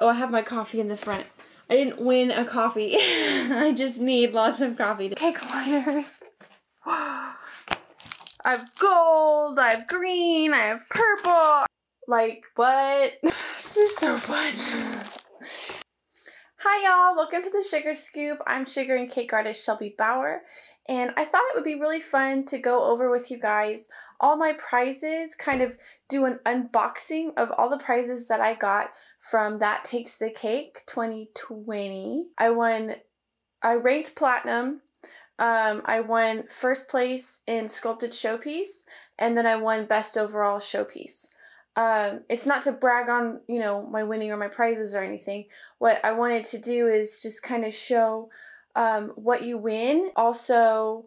Oh, I have my coffee in the front. I didn't win a coffee. I just need lots of coffee. Cake liners. I have gold, I have green, I have purple. Like, what? this is so fun. Hi y'all, welcome to the Sugar Scoop. I'm sugar and cake artist Shelby Bauer, and I thought it would be really fun to go over with you guys all my prizes, kind of do an unboxing of all the prizes that I got from That Takes the Cake 2020. I won, I ranked platinum, um, I won first place in sculpted showpiece, and then I won best overall showpiece. Um, it's not to brag on, you know, my winning or my prizes or anything. What I wanted to do is just kind of show um, what you win. Also,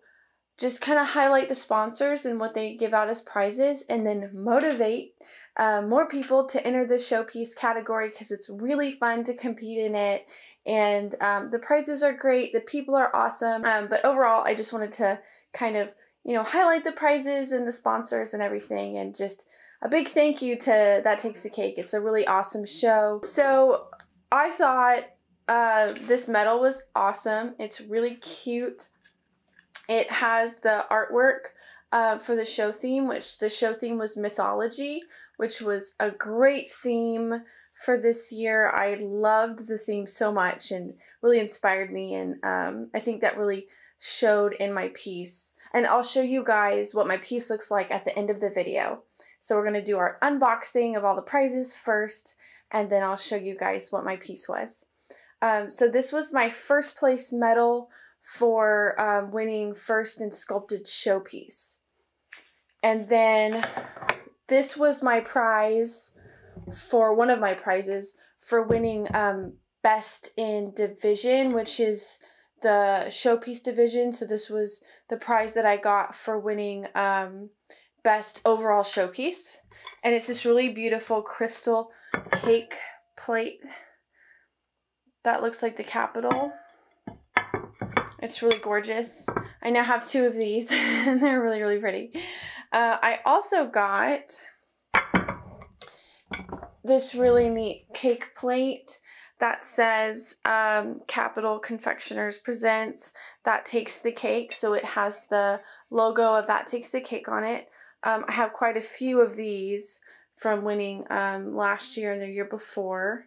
just kind of highlight the sponsors and what they give out as prizes, and then motivate uh, more people to enter the showpiece category because it's really fun to compete in it. And um, the prizes are great, the people are awesome. Um, but overall, I just wanted to kind of, you know, highlight the prizes and the sponsors and everything, and just a big thank you to That Takes the Cake. It's a really awesome show. So I thought uh, this medal was awesome. It's really cute. It has the artwork uh, for the show theme, which the show theme was mythology, which was a great theme for this year. I loved the theme so much and really inspired me, and um, I think that really showed in my piece. And I'll show you guys what my piece looks like at the end of the video. So we're going to do our unboxing of all the prizes first, and then I'll show you guys what my piece was. Um, so this was my first place medal for um, winning first in sculpted showpiece. And then this was my prize for one of my prizes for winning um, best in division, which is the showpiece division. So this was the prize that I got for winning um, best overall showpiece. And it's this really beautiful crystal cake plate that looks like the Capitol. It's really gorgeous. I now have two of these and they're really, really pretty. Uh, I also got this really neat cake plate that says um, Capital Confectioners Presents That Takes the Cake. So it has the logo of That Takes the Cake on it. Um, I have quite a few of these from winning um, last year and the year before.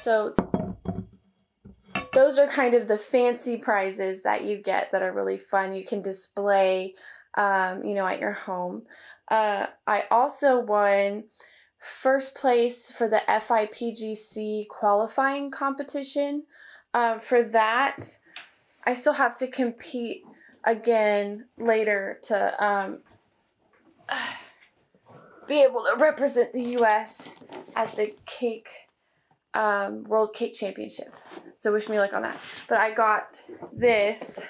So those are kind of the fancy prizes that you get that are really fun. You can display, um, you know, at your home. Uh, I also won first place for the FIPGC qualifying competition. Uh, for that, I still have to compete again later to um, be able to represent the U.S. at the cake um, World Cake Championship. So wish me luck on that. But I got this.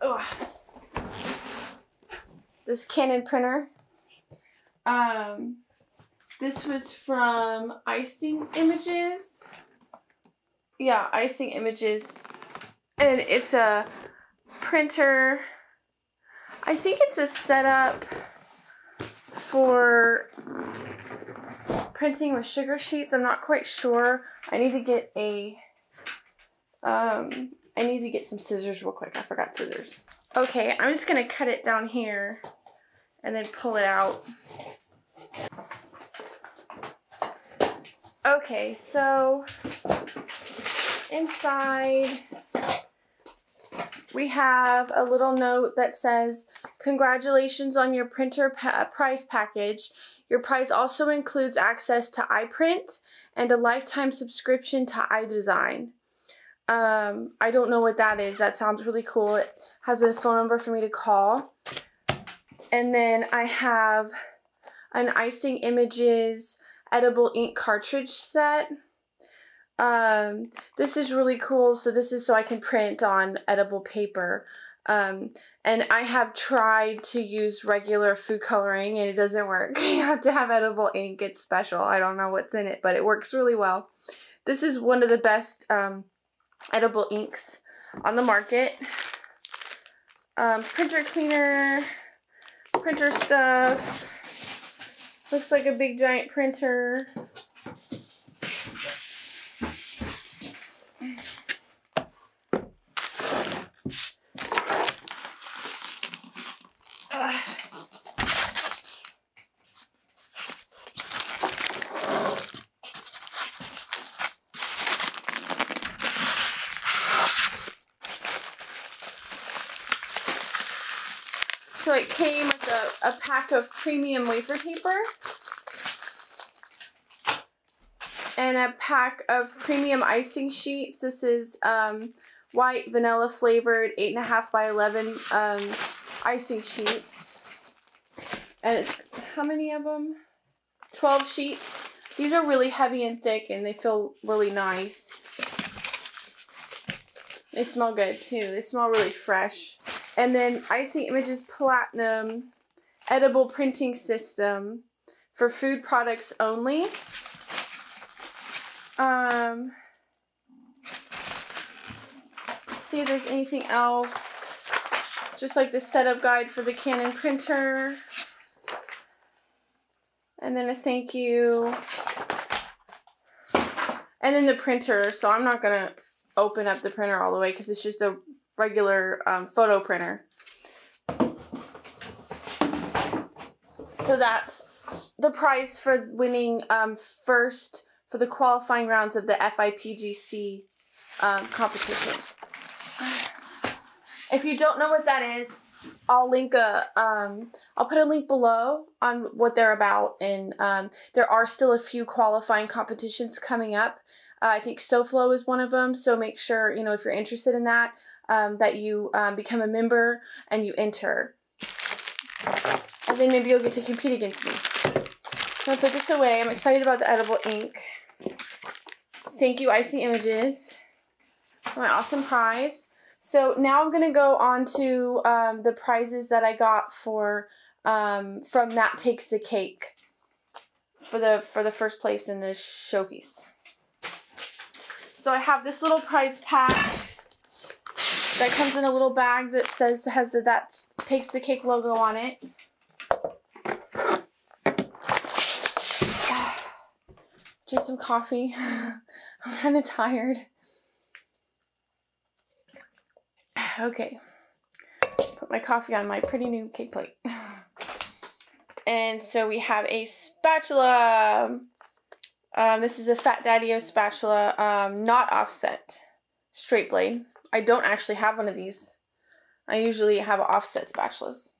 Ugh, this Canon printer. Um, this was from Icing Images. Yeah, Icing Images. And it's a printer I think it's a setup for printing with sugar sheets. I'm not quite sure. I need to get a, um, I need to get some scissors real quick. I forgot scissors. Okay, I'm just to cut it down here and then pull it out. Okay, so inside we have a little note that says, Congratulations on your printer prize package. Your prize also includes access to iPrint and a lifetime subscription to iDesign. Um, I don't know what that is. That sounds really cool. It has a phone number for me to call. And then I have an Icing Images edible ink cartridge set. Um, this is really cool. So this is so I can print on edible paper. Um, and I have tried to use regular food coloring and it doesn't work. you have to have edible ink. It's special. I don't know what's in it, but it works really well. This is one of the best um, edible inks on the market. Um, printer cleaner, printer stuff. Looks like a big giant printer. Came with a, a pack of premium wafer paper. And a pack of premium icing sheets. This is um, white vanilla flavored 8.5 by 11 um, icing sheets. And how many of them? 12 sheets. These are really heavy and thick and they feel really nice. They smell good too. They smell really fresh. And then Icing Images Platinum Edible Printing System for food products only. Um, see if there's anything else. Just like the setup guide for the Canon printer. And then a thank you. And then the printer. So I'm not going to open up the printer all the way because it's just a regular um, photo printer. So that's the prize for winning um, first for the qualifying rounds of the FIPGC um, competition. If you don't know what that is, I'll link a um, I'll put a link below on what they're about, and um, there are still a few qualifying competitions coming up. Uh, I think SoFlo is one of them, so make sure you know if you're interested in that um, that you um, become a member and you enter, and then maybe you'll get to compete against me. So I put this away. I'm excited about the edible ink. Thank you, Icing Images, for my awesome prize. So now I'm going to go on to um, the prizes that I got for um, from That Takes the Cake for the for the first place in the showpiece. So I have this little prize pack that comes in a little bag that says has the That Takes the Cake logo on it. Drink some coffee. I'm kind of tired. Okay. Put my coffee on my pretty new cake plate. And so we have a spatula. Um, this is a Fat Daddio spatula, um, not offset, straight blade. I don't actually have one of these. I usually have offset spatulas.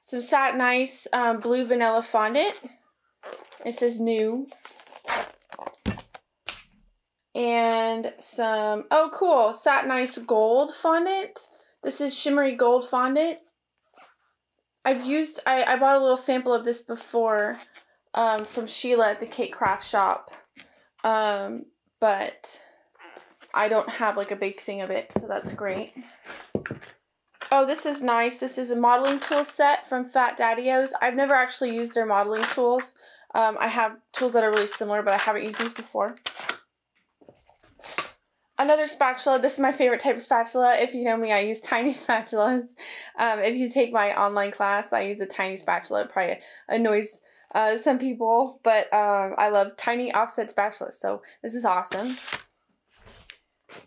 Some Satin Ice um, Blue Vanilla Fondant. It says new and some, oh cool, Satin Ice Gold fondant. This is Shimmery Gold fondant. I've used, I, I bought a little sample of this before um, from Sheila at the Cake Craft Shop. Um, but I don't have like a big thing of it, so that's great. Oh, this is nice. This is a modeling tool set from Fat Daddio's. I've never actually used their modeling tools. Um, I have tools that are really similar, but I haven't used these before. Another spatula. This is my favorite type of spatula. If you know me, I use tiny spatulas. Um, if you take my online class, I use a tiny spatula. It probably annoys uh, some people, but um, I love tiny offset spatulas, so this is awesome.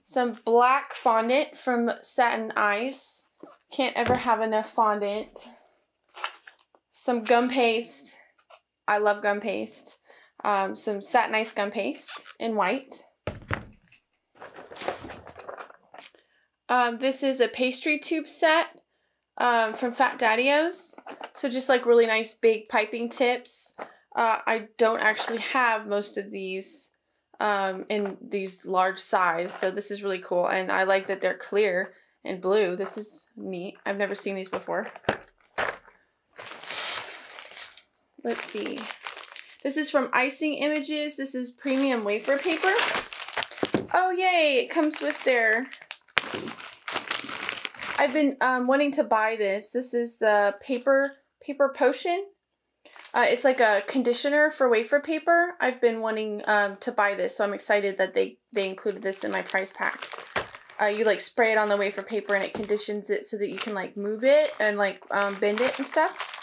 Some black fondant from Satin Ice. Can't ever have enough fondant. Some gum paste. I love gum paste. Um, some Satin Ice gum paste in white. Um, this is a pastry tube set um, from Fat Daddio's. So just like really nice big piping tips. Uh, I don't actually have most of these um, in these large size. So this is really cool. And I like that they're clear and blue. This is neat. I've never seen these before. Let's see. This is from Icing Images. This is premium wafer paper. Oh, yay. It comes with their I've been um, wanting to buy this. This is the wafer paper potion. Uh, it's like a conditioner for wafer paper. I've been wanting um, to buy this, so I'm excited that they, they included this in my price pack. Uh, you like spray it on the wafer paper and it conditions it so that you can like move it and like um, bend it and stuff.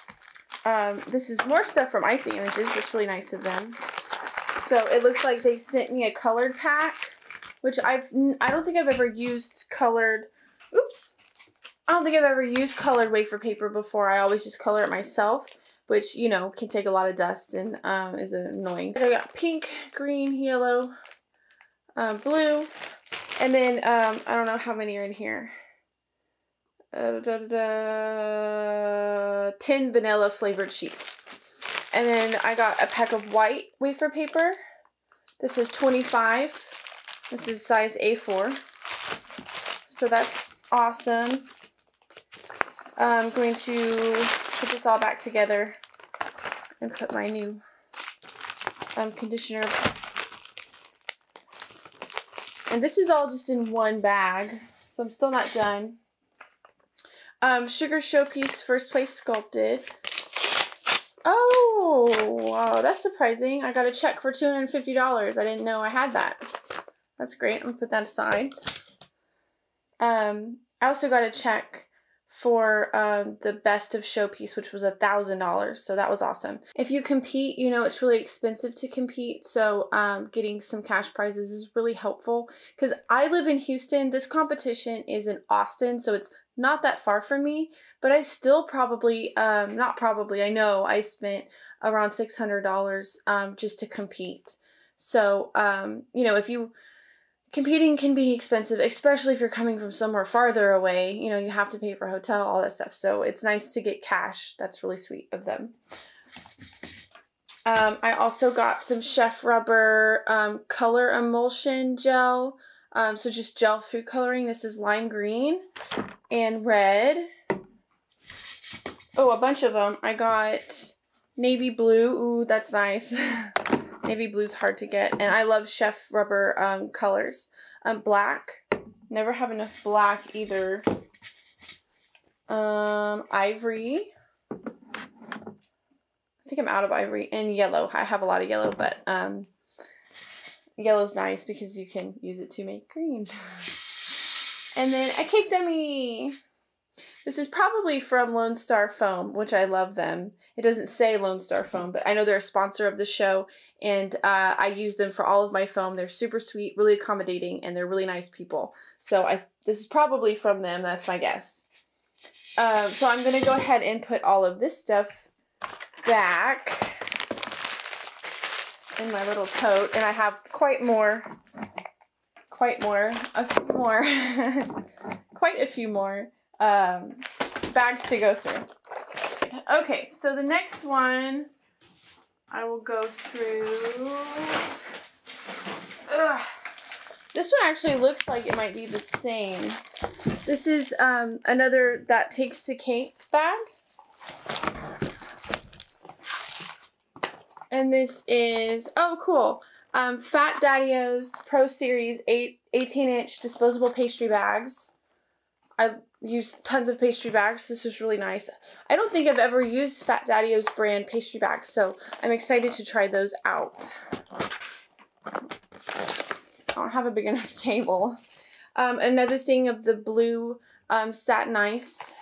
Um, this is more stuff from Icing Images. That's really nice of them. So it looks like they sent me a colored pack, which I've I don't think I've ever used colored. Oops, I don't think I've ever used colored wafer paper before. I always just color it myself, which, you know, can take a lot of dust and um, is annoying. I got pink, green, yellow, um, blue, and then um, I don't know how many are in here. uh, da, da, da, 10 vanilla flavored sheets. And then I got a pack of white wafer paper. This is 25. This is size A4. So that's awesome. I'm going to put this all back together and put my new um, conditioner. And this is all just in one bag, so I'm still not done. Um, Sugar Showpiece First Place Sculpted. Oh, wow, that's surprising. I got a check for $250. I didn't know I had that. That's great. I'm going to put that aside. Um, I also got a check for um, the best of showpiece, which was a thousand dollars. So that was awesome. If you compete, you know it's really expensive to compete. So um, getting some cash prizes is really helpful. Because I live in Houston. This competition is in Austin, so it's not that far from me. But I still probably, um, not probably, I know I spent around six hundred dollars um, just to compete. So um, you know if you competing can be expensive, especially if you're coming from somewhere farther away. You know, you have to pay for hotel, all that stuff. So it's nice to get cash. That's really sweet of them. Um, I also got some Chef Rubber um, color emulsion gel. Um, so just gel food coloring. This is lime green and red. Oh, a bunch of them. I got navy blue. Ooh, that's nice. Navy blue's hard to get. And I love Chef Rubber um, colors. Um, black. Never have enough black either. Um, ivory. I think I'm out of ivory. And yellow. I have a lot of yellow, but um, yellow's nice because you can use it to make green. and then a cake dummy. This is probably from Lone Star Foam, which I love them. It doesn't say Lone Star Foam, but I know they're a sponsor of the show, and uh, I use them for all of my foam. They're super sweet, really accommodating, and they're really nice people. So I this is probably from them. That's my guess. Um, so I'm going to go ahead and put all of this stuff back in my little tote, and I have quite more, quite more, a few more, quite a few more um, bags to go through. Okay, so the next one I will go through. Ugh. This one actually looks like it might be the same. This is um, another That Takes to Cake bag. And this is, oh cool, um, Fat Daddio's Pro Series 8, 18 inch disposable pastry bags. I use tons of pastry bags. This is really nice. I don't think I've ever used Fat Daddio's brand pastry bags, so I'm excited to try those out. I don't have a big enough table. Um, another thing of the blue um, satin ice.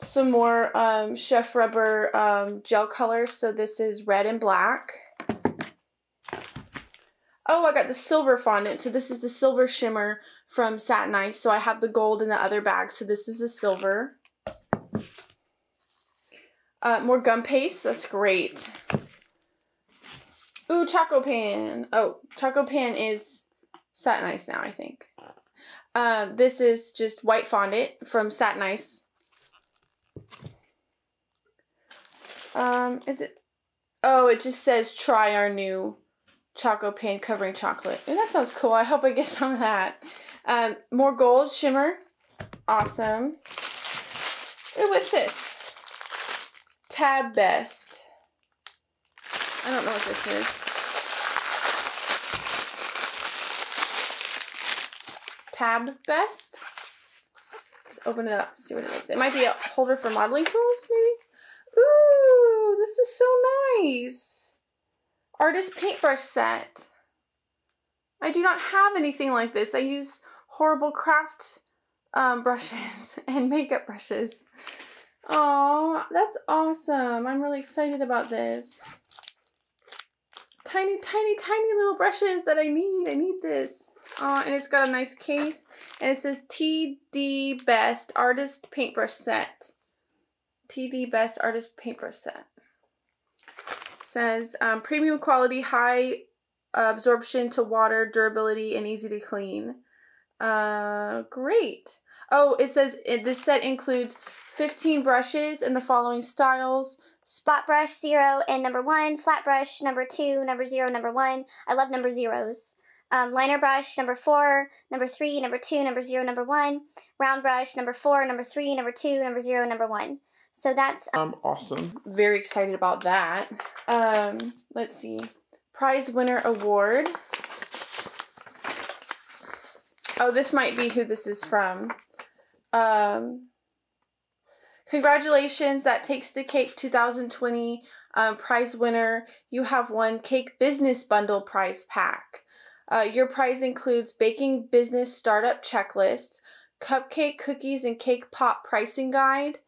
Some more um, Chef Rubber um, gel colors. So this is red and black. Oh, I got the silver fondant. So this is the silver shimmer from Satin Ice. So I have the gold in the other bag. So this is the silver. Uh, more gum paste. That's great. Ooh, Choco Pan. Oh, Choco Pan is Satin Ice now, I think. Um, this is just white fondant from Satin Ice. Um, is it? Oh, it just says try our new Choco Pan covering chocolate. Ooh, that sounds cool. I hope I get some of that. Um, more gold shimmer. Awesome. Ooh, what's this? Tab Best. I don't know what this is. Tab Best. Let's open it up, see what it is. It might be a holder for modeling tools, maybe? Ooh, this is so nice. Artist paintbrush set. I do not have anything like this. I use horrible craft um, brushes and makeup brushes. Oh, that's awesome. I'm really excited about this. Tiny, tiny, tiny little brushes that I need. I need this. Oh, and it's got a nice case. And it says TD Best Artist Paintbrush Set. TD Best Artist Paintbrush Set says um, premium quality, high absorption to water, durability, and easy to clean. Uh, great. Oh, it says it, this set includes 15 brushes in the following styles. Spot brush, zero, and number one. Flat brush, number two, number zero, number one. I love number zeros. Um, liner brush, number four, number three, number two, number zero, number one. Round brush, number four, number three, number two, number zero, number one. So that's um, awesome. Very excited about that. Um, let's see. Prize winner award. Oh, this might be who this is from. Um, congratulations, that takes the cake 2020 um, prize winner. You have won Cake Business Bundle prize pack. Uh, your prize includes baking business startup checklist, cupcake cookies and cake pop pricing guide,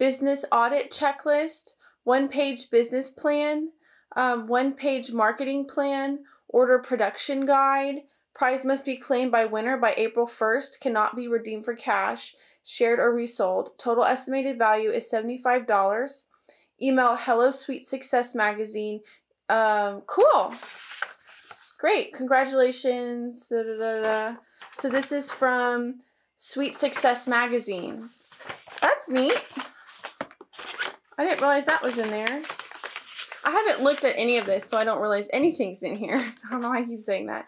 business audit checklist, one page business plan, um, one page marketing plan, order production guide. Prize must be claimed by winner by April 1st, cannot be redeemed for cash, shared or resold. Total estimated value is $75. Email Hello Sweet Success Magazine. Um, cool. Great. Congratulations. Da, da, da, so this is from Sweet Success Magazine. That's neat. I didn't realize that was in there. I haven't looked at any of this, so I don't realize anything's in here. So I don't know why I keep saying that.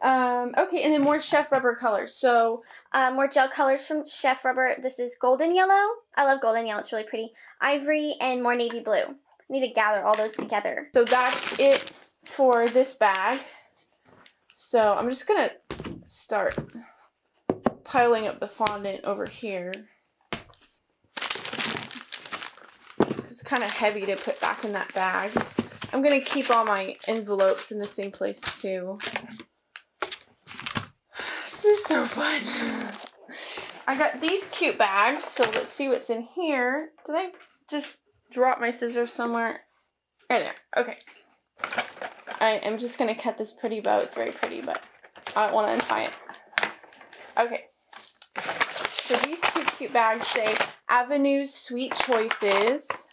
Um, okay, and then more Chef Rubber colors. So um, more gel colors from Chef Rubber. This is golden yellow. I love golden yellow. It's really pretty. Ivory and more navy blue. I need to gather all those together. So that's it for this bag. So I'm just going to start piling up the fondant over here. It's kind of heavy to put back in that bag. I'm going to keep all my envelopes in the same place too. This is so fun. I got these cute bags, so let's see what's in here. Did I just drop my scissors somewhere? Right there. Okay. I am just going to cut this pretty bow. It's very pretty, but I don't want to untie it. Okay. So these two cute bags say Avenue's Sweet Choices.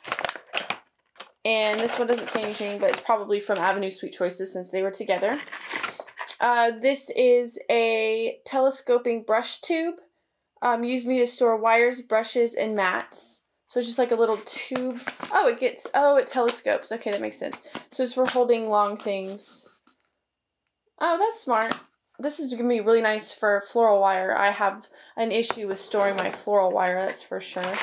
And this one doesn't say anything, but it's probably from Avenue Sweet Choices since they were together. Uh, this is a telescoping brush tube. Um, used me to store wires, brushes, and mats. So it's just like a little tube. Oh, it gets, oh, it telescopes. Okay, that makes sense. So it's for holding long things. Oh, that's smart. This is going to be really nice for floral wire. I have an issue with storing my floral wire, that's for sure.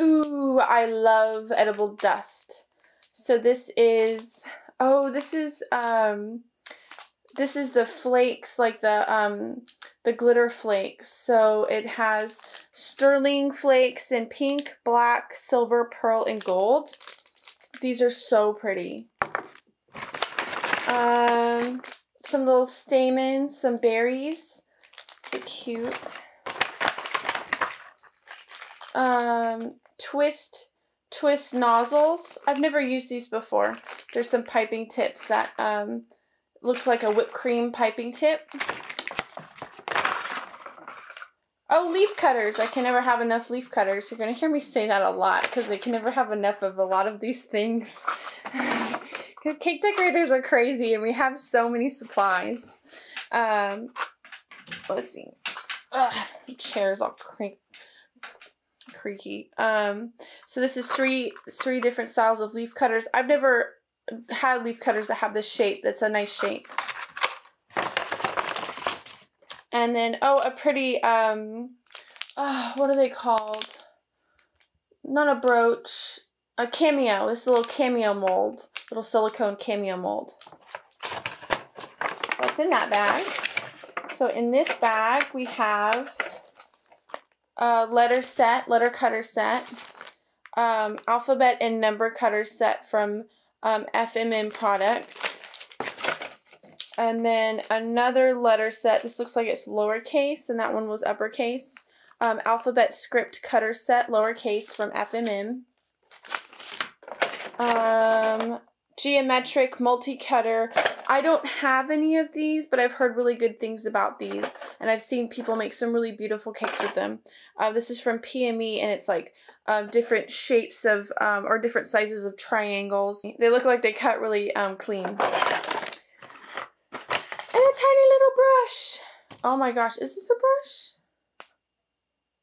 Ooh, I love edible dust. So this is, oh, this is, um, this is the flakes, like the, um, the glitter flakes. So it has sterling flakes in pink, black, silver, pearl, and gold. These are so pretty. Um, some little stamens, some berries. So cute. Um, twist twist nozzles. I've never used these before. There's some piping tips that um, looks like a whipped cream piping tip. Oh, leaf cutters. I can never have enough leaf cutters. You're going to hear me say that a lot because I can never have enough of a lot of these things. Cake decorators are crazy and we have so many supplies. Um, let's see. Ugh, chair's all creak creaky. Um, so this is three three different styles of leaf cutters. I've never had leaf cutters that have this shape. That's a nice shape. And then, oh, a pretty, um, oh, what are they called? Not a brooch, a cameo. This little cameo mold, little silicone cameo mold. What's in that bag? So in this bag, we have a letter set, letter cutter set, um, alphabet and number cutter set from um, FMM products. And then another letter set. This looks like it's lowercase, and that one was uppercase. Um, alphabet script cutter set, lowercase from FMM. Um, geometric multi-cutter. I don't have any of these, but I've heard really good things about these, and I've seen people make some really beautiful cakes with them. Uh, this is from PME, and it's like um, different shapes of, um, or different sizes of triangles. They look like they cut really um, clean. And a tiny little brush. Oh my gosh, is this a brush?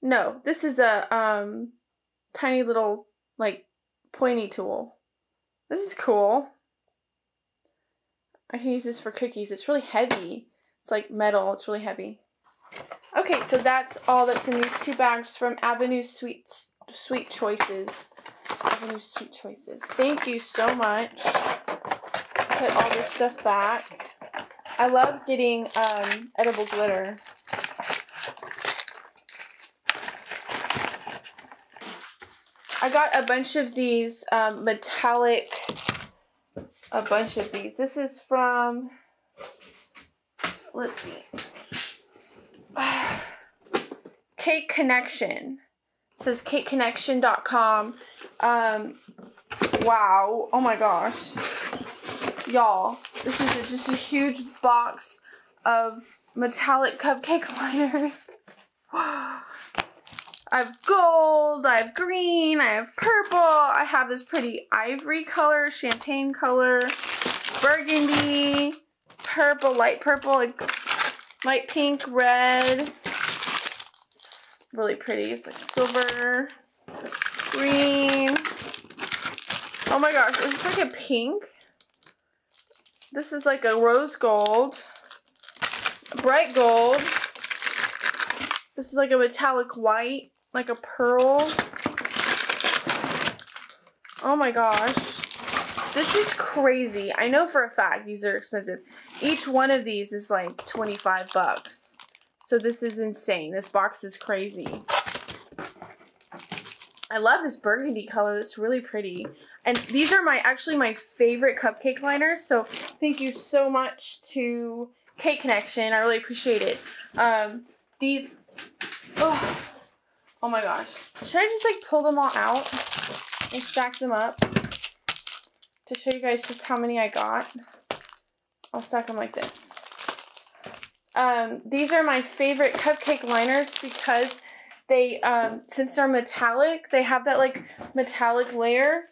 No, this is a um tiny little like pointy tool. This is cool. I can use this for cookies. It's really heavy. It's like metal. It's really heavy. Okay, so that's all that's in these two bags from Avenue Sweet Sweet Choices. Avenue Sweet Choices. Thank you so much. Put all this stuff back. I love getting um, edible glitter. I got a bunch of these um, metallic, a bunch of these. This is from, let's see, Cake Connection. It says cakeconnection.com. Um, wow. Oh my gosh. Y'all, this is a, just a huge box of metallic cupcake liners. I have gold, I have green, I have purple, I have this pretty ivory color, champagne color, burgundy, purple, light purple, like light pink, red. It's really pretty. It's like silver, green. Oh my gosh, is this like a pink? This is like a rose gold, bright gold. This is like a metallic white like a pearl. Oh my gosh. This is crazy. I know for a fact these are expensive. Each one of these is like 25 bucks. So this is insane. This box is crazy. I love this burgundy color. It's really pretty. And these are my actually my favorite cupcake liners. So thank you so much to Cake Connection. I really appreciate it. Um, these, oh, Oh my gosh. Should I just like pull them all out and stack them up to show you guys just how many I got? I'll stack them like this. Um, these are my favorite cupcake liners because they, um, since they're metallic, they have that like metallic layer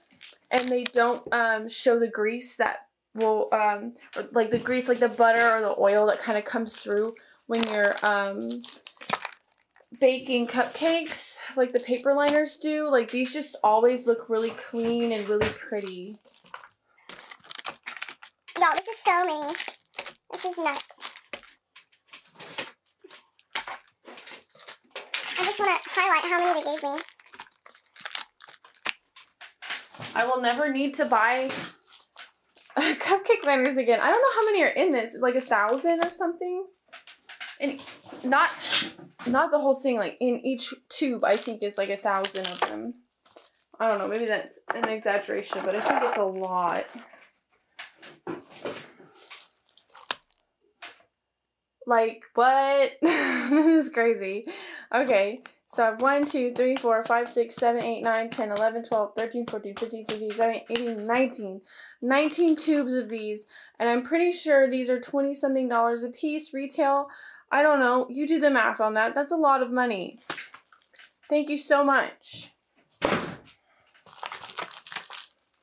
and they don't um, show the grease that will, um, like the grease, like the butter or the oil that kind of comes through when you're um, baking cupcakes like the paper liners do. Like these just always look really clean and really pretty. Y'all, this is so many. This is nuts. I just want to highlight how many they gave me. I will never need to buy cupcake liners again. I don't know how many are in this, like a thousand or something. And not not the whole thing, like in each tube, I think is like a thousand of them. I don't know, maybe that's an exaggeration, but I think it's a lot. Like, what? this is crazy. Okay, so I have 1, 2, 3, 4, 5, 6, 7, 8, 9, 10, 11, 12, 13, 14, 15, 16, 17, 18, 19. 19 tubes of these, and I'm pretty sure these are 20 something dollars a piece retail. I don't know. You do the math on that. That's a lot of money. Thank you so much.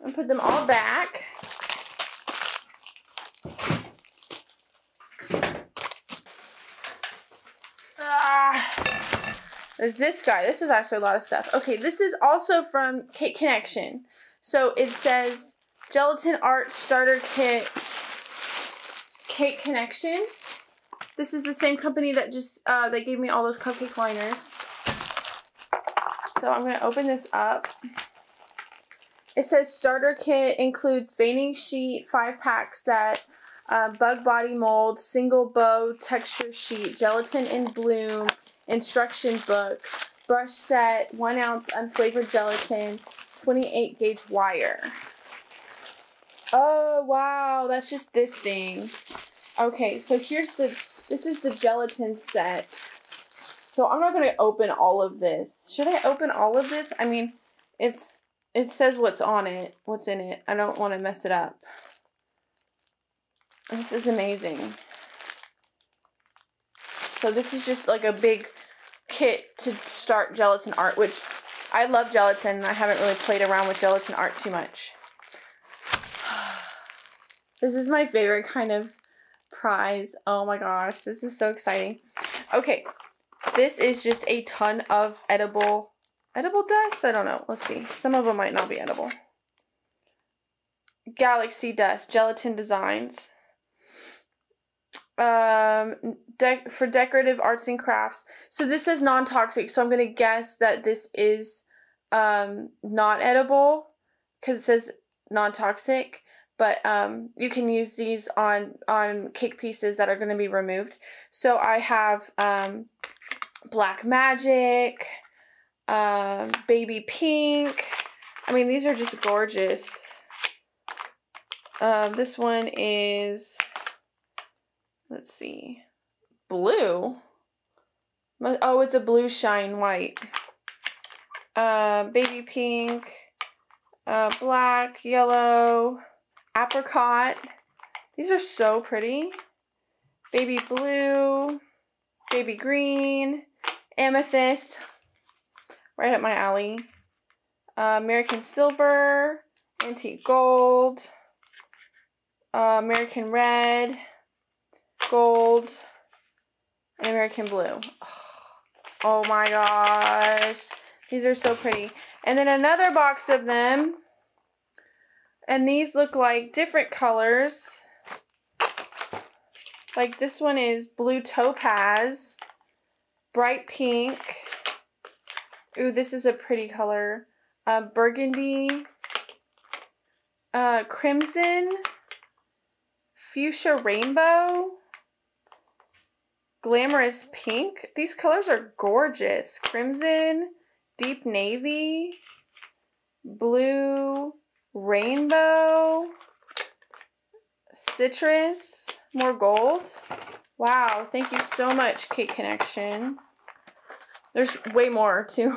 And put them all back. Ah. There's this guy. This is actually a lot of stuff. Okay, this is also from Cake Connection. So it says Gelatin Art Starter Kit Cake Connection. This is the same company that just, uh, that gave me all those cupcake liners. So I'm going to open this up. It says starter kit includes veining sheet, 5-pack set, uh, bug body mold, single bow texture sheet, gelatin in bloom, instruction book, brush set, 1 ounce unflavored gelatin, 28 gauge wire. Oh, wow, that's just this thing. Okay, so here's the this is the gelatin set. So I'm not going to open all of this. Should I open all of this? I mean, it's it says what's on it, what's in it. I don't want to mess it up. This is amazing. So this is just like a big kit to start gelatin art, which I love gelatin. And I haven't really played around with gelatin art too much. This is my favorite kind of prize. Oh my gosh, this is so exciting. Okay, this is just a ton of edible, edible dust? I don't know. Let's see. Some of them might not be edible. Galaxy dust, gelatin designs. Um, de- for decorative arts and crafts. So this is non-toxic. So I'm gonna guess that this is um not edible because it says non-toxic. But um, you can use these on on cake pieces that are gonna be removed. So I have um, black magic, um, baby pink. I mean, these are just gorgeous. Um, this one is, let's see, blue. Oh, it's a blue shine white. Uh, baby pink, uh, black, yellow, apricot. These are so pretty. Baby blue, baby green, amethyst, right up my alley. Uh, American silver, antique gold, uh, American red, gold, and American blue. Oh my gosh. These are so pretty. And then another box of them. And these look like different colors. Like this one is blue topaz, bright pink. Ooh, this is a pretty color. Uh, burgundy, uh, crimson, fuchsia rainbow, glamorous pink. These colors are gorgeous. Crimson, deep navy, blue, rainbow, citrus, more gold. Wow, thank you so much, Cake Connection. There's way more too.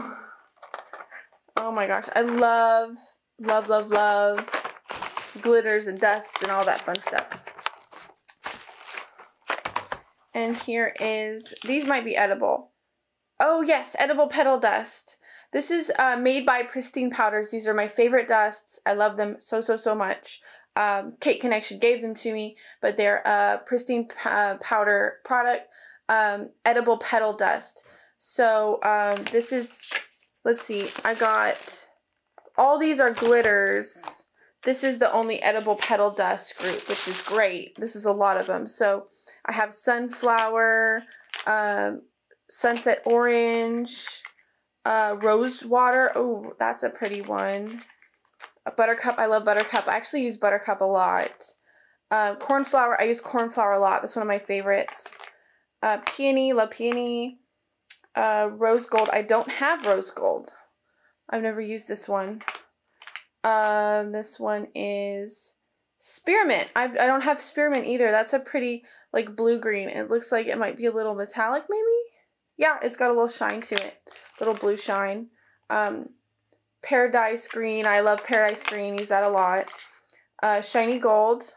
Oh my gosh, I love, love, love, love glitters and dusts and all that fun stuff. And here is, these might be edible. Oh yes, edible petal dust. This is uh, made by Pristine Powders. These are my favorite dusts. I love them so, so, so much. Um, Cake Connection gave them to me, but they're a Pristine uh, Powder product, um, edible petal dust. So um, this is, let's see, I got, all these are glitters. This is the only edible petal dust group, which is great. This is a lot of them. So I have sunflower, um, sunset orange, uh, rose water. Oh, that's a pretty one. A buttercup. I love buttercup. I actually use buttercup a lot. Uh, cornflower. I use cornflower a lot. That's one of my favorites. Uh, peony. Love peony. Uh, rose gold. I don't have rose gold. I've never used this one. Um, this one is spearmint. I I don't have spearmint either. That's a pretty like blue green. It looks like it might be a little metallic maybe. Yeah, it's got a little shine to it. Little blue shine. Um, paradise green. I love paradise green. Use that a lot. Uh, shiny gold.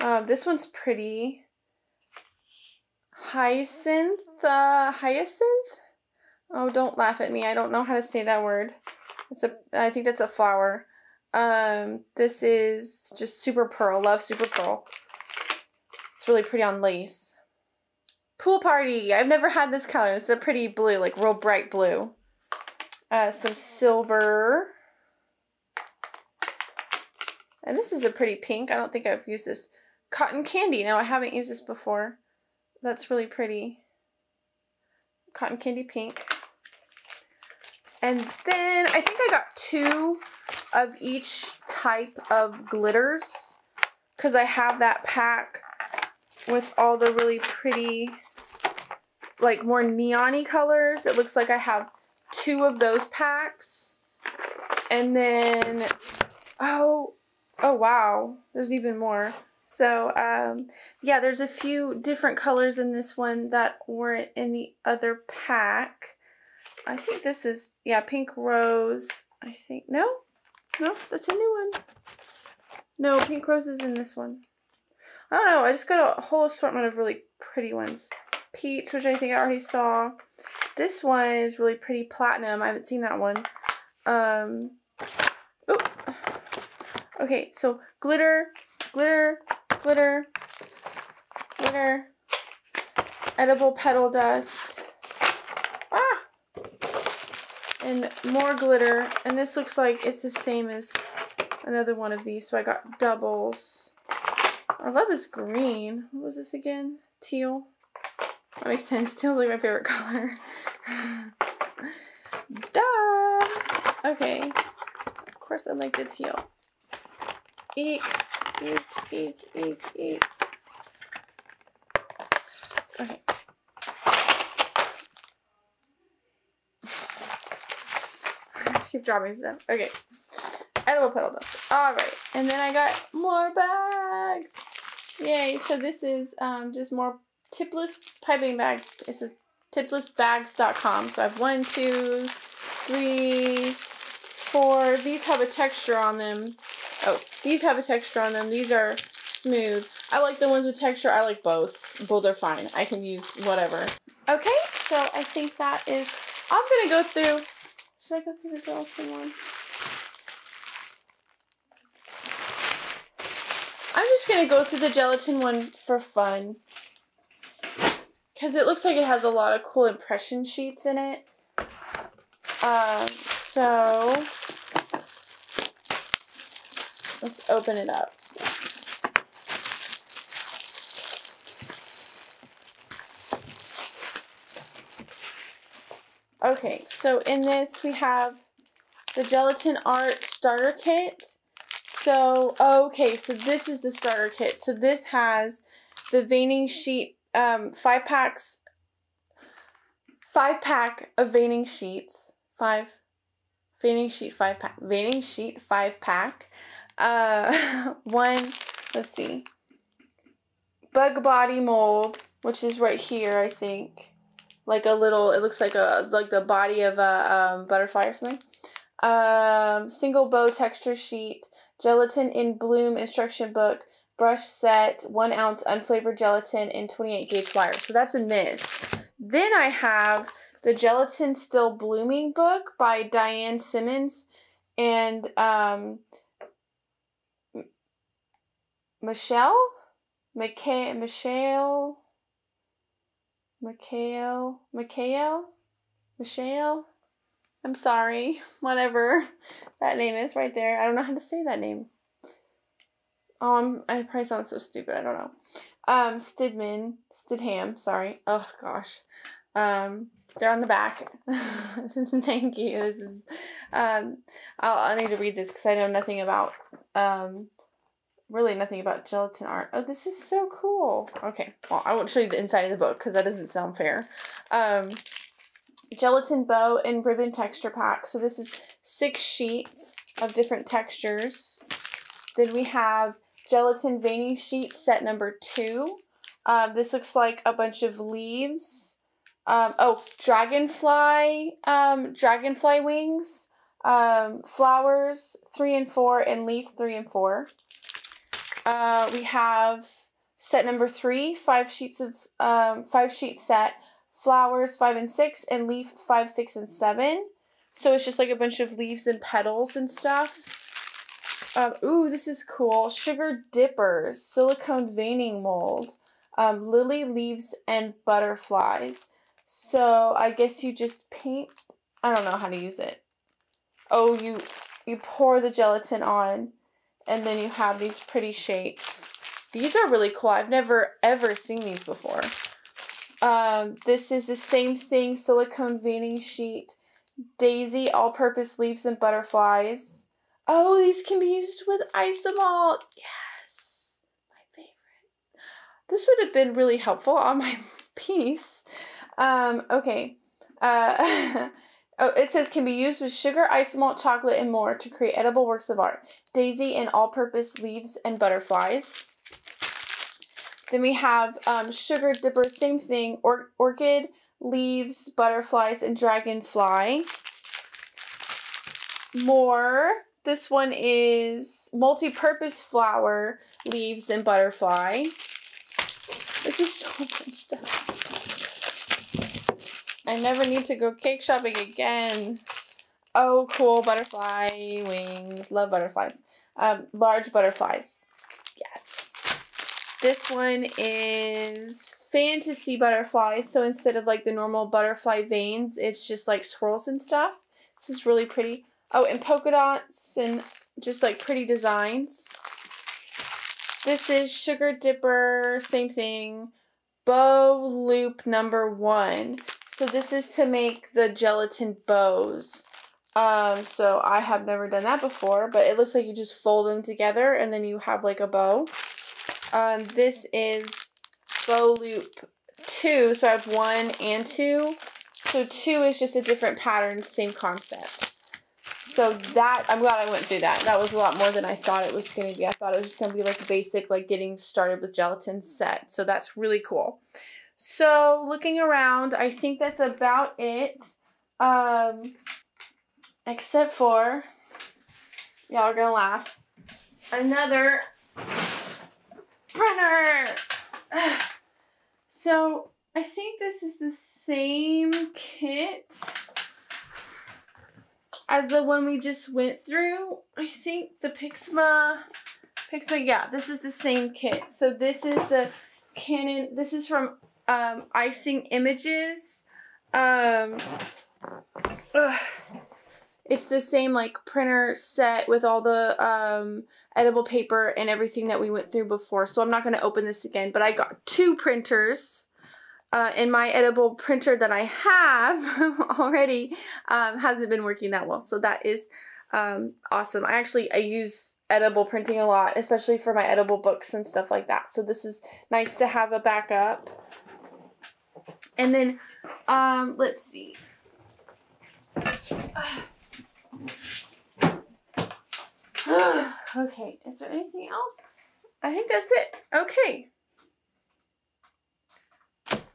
Uh, this one's pretty. Hyacinth. Uh, hyacinth? Oh, don't laugh at me. I don't know how to say that word. It's a. I think that's a flower. Um, this is just super pearl. Love super pearl. It's really pretty on lace. Pool party. I've never had this color. It's a pretty blue, like real bright blue. Uh, some silver. And this is a pretty pink. I don't think I've used this. Cotton candy. No, I haven't used this before. That's really pretty. Cotton candy pink. And then I think I got two of each type of glitters because I have that pack with all the really pretty like more neon colors. It looks like I have two of those packs. And then, oh, oh wow, there's even more. So, um, yeah, there's a few different colors in this one that weren't in the other pack. I think this is, yeah, pink rose. I think, no, no, that's a new one. No, pink rose is in this one. I don't know, I just got a whole assortment of really pretty ones. Peach, which I think I already saw. This one is really pretty platinum. I haven't seen that one. Um, oh. Okay, so glitter, glitter, glitter, glitter, edible petal dust, ah, and more glitter. And this looks like it's the same as another one of these. So I got doubles. I love this green. What was this again? Teal. That makes sense. Teal's like my favorite color. Duh. Okay. Of course I like the teal. Eek, eek, eek, eek, eek. Okay. Just keep dropping stuff. Okay. Edible petal dust. Alright. And then I got more bags. Yay. So this is um, just more tipless piping bags. This is tiplessbags.com. So I have one, two, three, four. These have a texture on them. Oh, these have a texture on them. These are smooth. I like the ones with texture. I like both. Both are fine. I can use whatever. Okay, so I think that is... I'm going to go through... Should I go through the gelatin one? I'm just going to go through the gelatin one for fun. Because it looks like it has a lot of cool impression sheets in it. Um, so, let's open it up. Okay, so in this we have the Gelatin Art Starter Kit. So, okay, so this is the starter kit. So this has the veining sheet, um, five packs, five pack of veining sheets, five, veining sheet, five pack, veining sheet, five pack, uh, one, let's see, bug body mold, which is right here, I think, like a little, it looks like a, like the body of a um, butterfly or something, um, single bow texture sheet, gelatin in bloom instruction book, brush set, one ounce unflavored gelatin, and 28 gauge wire. So that's in this. Then I have the Gelatin Still Blooming book by Diane Simmons and um, Michelle? McKay, Michelle? Mikhail? Mikhail? Michelle? I'm sorry. Whatever that name is right there. I don't know how to say that name. Oh, I'm, I probably sound so stupid. I don't know. Um, Stidman, Stidham, sorry. Oh gosh. Um, they're on the back. Thank you. This is, um, I'll, I need to read this because I know nothing about, um, really nothing about gelatin art. Oh, this is so cool. Okay, well, I won't show you the inside of the book because that doesn't sound fair. Um, gelatin bow and ribbon texture pack. So this is six sheets of different textures. Then we have gelatin veining sheet set number two. Um, this looks like a bunch of leaves. Um, oh, dragonfly, um, dragonfly wings, um, flowers three and four, and leaf three and four. Uh, we have set number three, five sheets of um, five sheet set, flowers five and six, and leaf five, six, and seven. So it's just like a bunch of leaves and petals and stuff. Um, ooh, this is cool. Sugar dippers, silicone veining mold, um, lily leaves and butterflies. So I guess you just paint. I don't know how to use it. Oh, you you pour the gelatin on, and then you have these pretty shapes. These are really cool. I've never ever seen these before. Um, this is the same thing, silicone veining sheet, daisy, all-purpose leaves and butterflies. Oh, these can be used with isomalt. Yes, my favorite. This would have been really helpful on my piece. Um, okay. Uh, oh, it says can be used with sugar, isomalt, chocolate, and more to create edible works of art. Daisy and all-purpose leaves and butterflies. Then we have um, sugar dipper, same thing, or orchid, leaves, butterflies, and dragonfly. More. This one is multi-purpose flower, leaves, and butterfly. This is so much stuff. I never need to go cake shopping again. Oh, cool. Butterfly wings. Love butterflies. Um, large butterflies. Yes. This one is fantasy butterflies. So instead of like the normal butterfly veins, it's just like swirls and stuff. This is really pretty. Oh, and polka dots and just like pretty designs. This is Sugar Dipper, same thing. Bow loop number one. So this is to make the gelatin bows. Um, so I have never done that before, but it looks like you just fold them together and then you have like a bow. Um, this is bow loop two, so I have one and two. So two is just a different pattern, same concept. So that, I'm glad I went through that. That was a lot more than I thought it was going to be. I thought it was just going to be like basic, like getting started with gelatin set. So that's really cool. So looking around, I think that's about it. Um, except for, y'all are going to laugh, another printer. So I think this is the same kit as the one we just went through. I think the Pixma, Pixma, yeah, this is the same kit. So this is the Canon, this is from um, Icing Images. Um, ugh. It's the same like printer set with all the um, edible paper and everything that we went through before. So I'm not going to open this again, but I got two printers uh, and my edible printer that I have already um, hasn't been working that well. So that is um, awesome. I actually, I use edible printing a lot, especially for my edible books and stuff like that. So this is nice to have a backup. And then, um, let's see. okay, is there anything else? I think that's it. Okay.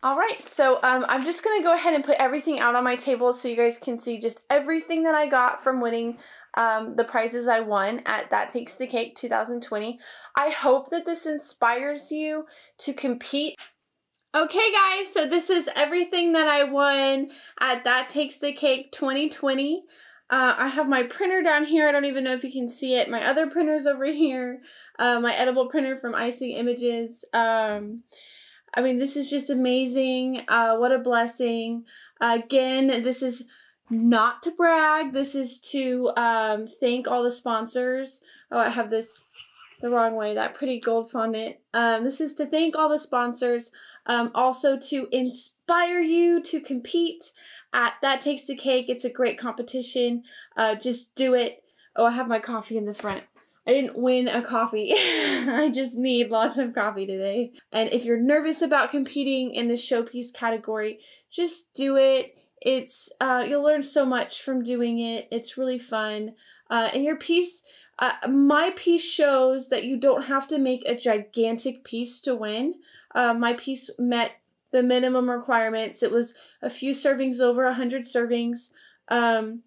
All right, so um, I'm just going to go ahead and put everything out on my table so you guys can see just everything that I got from winning um, the prizes I won at That Takes the Cake 2020. I hope that this inspires you to compete. Okay guys, so this is everything that I won at That Takes the Cake 2020. Uh, I have my printer down here. I don't even know if you can see it. My other printer's over here. Uh, my edible printer from Icing Images. Um, I mean, this is just amazing. Uh, what a blessing. Uh, again, this is not to brag. This is to um, thank all the sponsors. Oh, I have this the wrong way, that pretty gold fondant. Um, this is to thank all the sponsors. Um, also to inspire you to compete at That Takes the Cake. It's a great competition. Uh, just do it. Oh, I have my coffee in the front. I didn't win a coffee. I just need lots of coffee today. And if you're nervous about competing in the showpiece category, just do it. It's uh, you'll learn so much from doing it. It's really fun. Uh, and your piece, uh, my piece shows that you don't have to make a gigantic piece to win. Uh, my piece met the minimum requirements. It was a few servings over a hundred servings. Um,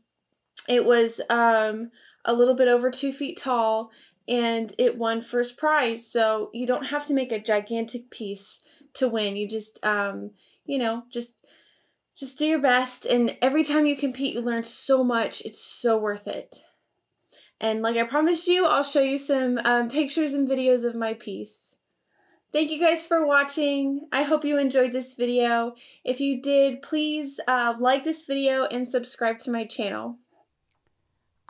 it was um, a little bit over two feet tall, and it won first prize. So you don't have to make a gigantic piece to win. You just, um, you know, just just do your best. And every time you compete, you learn so much. It's so worth it. And like I promised you, I'll show you some um, pictures and videos of my piece. Thank you guys for watching. I hope you enjoyed this video. If you did, please uh, like this video and subscribe to my channel.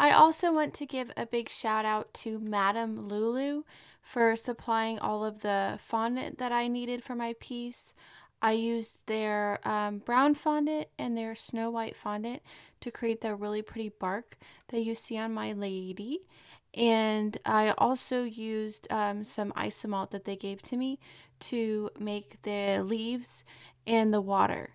I also want to give a big shout out to Madame Loulou for supplying all of the fondant that I needed for my piece. I used their um, brown fondant and their snow white fondant to create the really pretty bark that you see on my lady. And I also used um, some isomalt that they gave to me to make the leaves and the water.